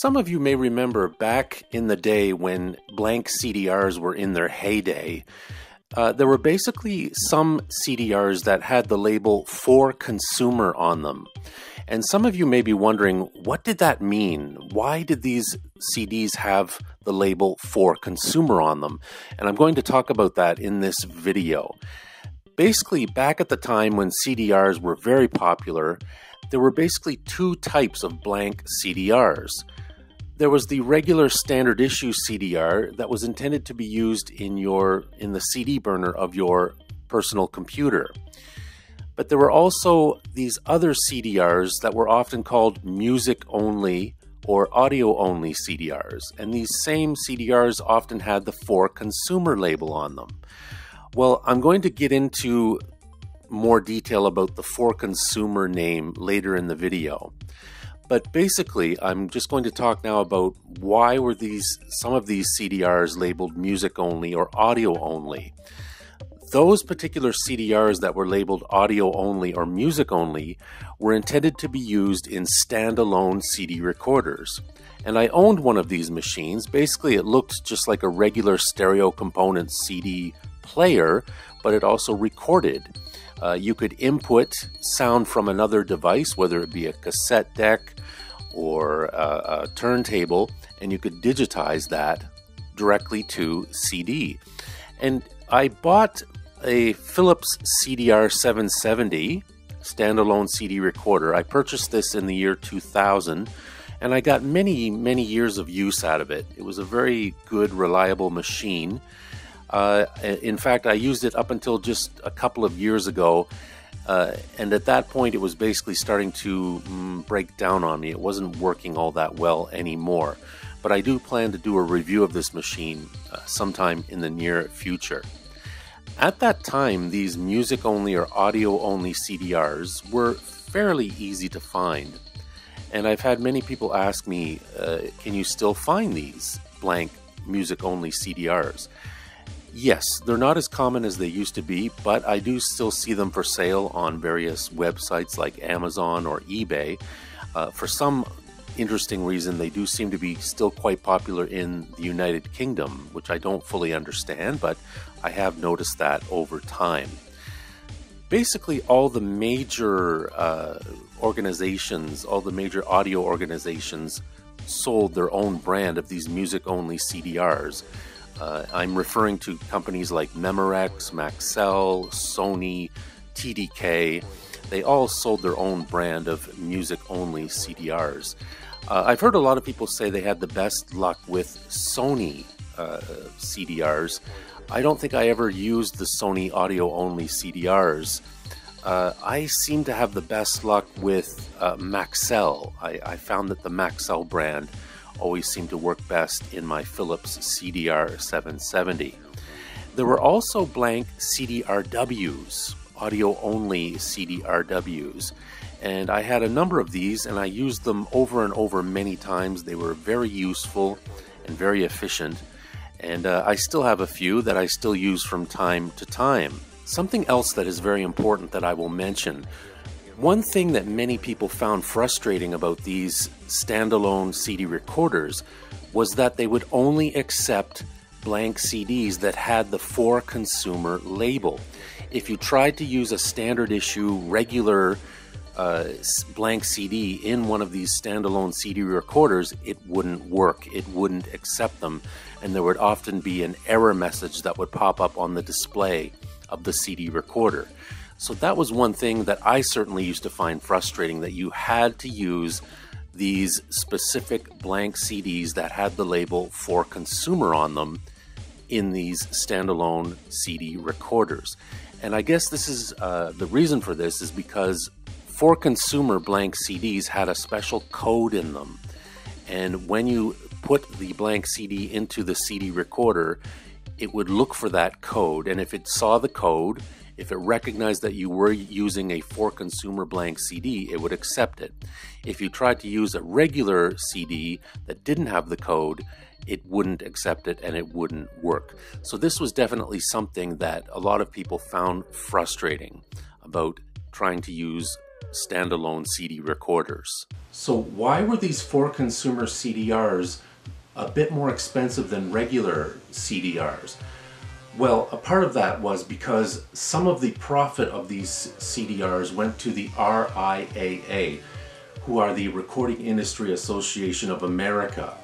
Some of you may remember back in the day when blank CDRs were in their heyday, uh, there were basically some CDRs that had the label for consumer on them. And some of you may be wondering, what did that mean? Why did these CDs have the label for consumer on them? And I'm going to talk about that in this video. Basically, back at the time when CDRs were very popular, there were basically two types of blank CDRs. There was the regular standard issue CDR that was intended to be used in your in the CD burner of your personal computer. But there were also these other CDRs that were often called music only or audio only CDRs, and these same CDRs often had the for consumer label on them. Well, I'm going to get into more detail about the for consumer name later in the video. But basically, I'm just going to talk now about why were these some of these CDRs labeled music only or audio only. Those particular CDRs that were labeled audio only or music only were intended to be used in standalone CD recorders. And I owned one of these machines. Basically, it looked just like a regular stereo component CD player, but it also recorded. Uh, you could input sound from another device, whether it be a cassette deck or a, a turntable, and you could digitize that directly to CD. And I bought a Philips CDR 770 standalone CD recorder. I purchased this in the year 2000 and I got many, many years of use out of it. It was a very good, reliable machine. Uh, in fact, I used it up until just a couple of years ago, uh, and at that point, it was basically starting to mm, break down on me. It wasn't working all that well anymore. But I do plan to do a review of this machine uh, sometime in the near future. At that time, these music only or audio only CDRs were fairly easy to find. And I've had many people ask me, uh, can you still find these blank music only CDRs? Yes, they're not as common as they used to be, but I do still see them for sale on various websites like Amazon or eBay. Uh, for some interesting reason, they do seem to be still quite popular in the United Kingdom, which I don't fully understand, but I have noticed that over time. Basically, all the major uh, organizations, all the major audio organizations, sold their own brand of these music only CDRs. Uh, I'm referring to companies like Memorex, Maxell, Sony, TDK. They all sold their own brand of music only CDRs. Uh, I've heard a lot of people say they had the best luck with Sony uh, CDRs. I don't think I ever used the Sony audio only CDRs. Uh, I seem to have the best luck with uh, Maxell. I, I, found that the Maxell brand always seemed to work best in my Philips CDR 770. There were also blank CDRWs, audio only CDRWs, and I had a number of these and I used them over and over many times. They were very useful and very efficient, and uh, I still have a few that I still use from time to time. Something else that is very important that I will mention one thing that many people found frustrating about these standalone CD recorders was that they would only accept blank CDs that had the for consumer label. If you tried to use a standard issue regular uh, blank CD in one of these standalone CD recorders, it wouldn't work. It wouldn't accept them, and there would often be an error message that would pop up on the display of the CD recorder. So that was one thing that I certainly used to find frustrating that you had to use these specific blank CDs that had the label for consumer on them in these standalone CD recorders. And I guess this is uh, the reason for this is because for consumer blank CDs had a special code in them. And when you put the blank CD into the CD recorder, it would look for that code. And if it saw the code, if it recognized that you were using a for consumer blank CD, it would accept it. If you tried to use a regular CD that didn't have the code, it wouldn't accept it and it wouldn't work. So, this was definitely something that a lot of people found frustrating about trying to use standalone CD recorders. So, why were these for consumer CDRs a bit more expensive than regular CDRs? Well, a part of that was because some of the profit of these CDRs went to the RIAA, who are the Recording Industry Association of America.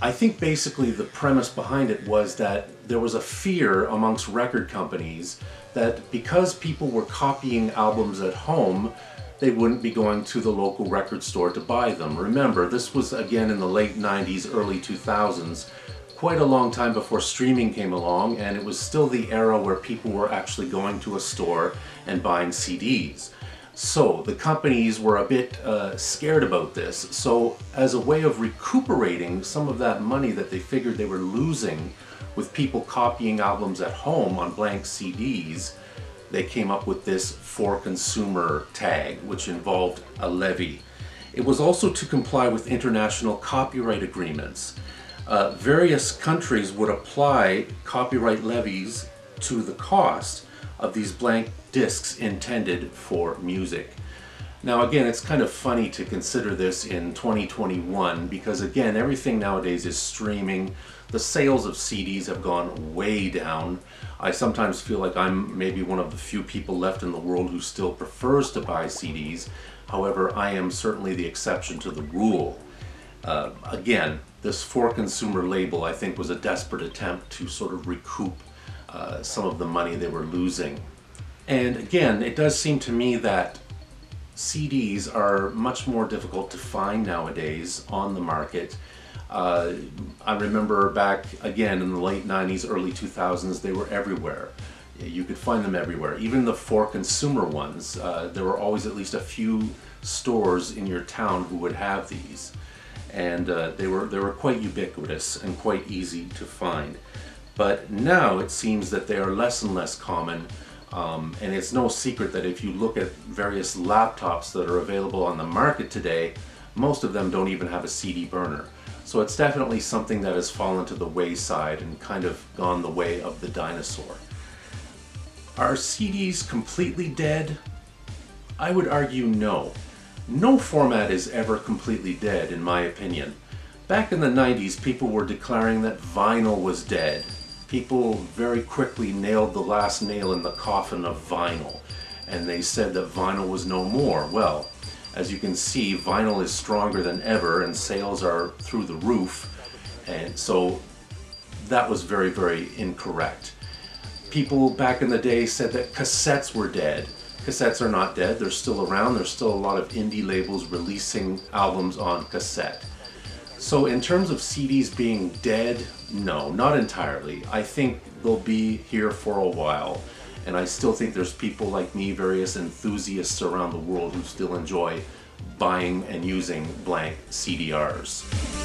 I think basically the premise behind it was that there was a fear amongst record companies that because people were copying albums at home, they wouldn't be going to the local record store to buy them. Remember, this was again in the late 90s, early 2000s, quite a long time before streaming came along, and it was still the era where people were actually going to a store and buying CDs. So the companies were a bit uh, scared about this. So as a way of recuperating some of that money that they figured they were losing with people copying albums at home on blank CDs, they came up with this for consumer tag, which involved a levy. It was also to comply with international copyright agreements. Uh, various countries would apply copyright levies to the cost of these blank discs intended for music. Now again, it's kind of funny to consider this in 2021 because again, everything nowadays is streaming. The sales of CDs have gone way down. I sometimes feel like I'm maybe one of the few people left in the world who still prefers to buy CDs. However, I am certainly the exception to the rule. Uh, again, this for consumer label I think was a desperate attempt to sort of recoup uh, some of the money they were losing. And again, it does seem to me that CDs are much more difficult to find nowadays on the market. Uh, I remember back again in the late 90s, early 2000s, they were everywhere. You could find them everywhere. Even the for consumer ones, uh, there were always at least a few stores in your town who would have these. And uh, they, were, they were quite ubiquitous and quite easy to find. But now it seems that they are less and less common. Um, and it's no secret that if you look at various laptops that are available on the market today, most of them don't even have a CD burner. So it's definitely something that has fallen to the wayside and kind of gone the way of the dinosaur. Are CDs completely dead? I would argue no. No format is ever completely dead, in my opinion. Back in the 90s, people were declaring that vinyl was dead, people very quickly nailed the last nail in the coffin of vinyl and they said that vinyl was no more. Well, as you can see, vinyl is stronger than ever and sales are through the roof and so that was very, very incorrect. People back in the day said that cassettes were dead. Cassettes are not dead, they're still around. There's still a lot of indie labels releasing albums on cassette. So in terms of CDs being dead, no, not entirely. I think they'll be here for a while. And I still think there's people like me, various enthusiasts around the world who still enjoy buying and using blank CDRs.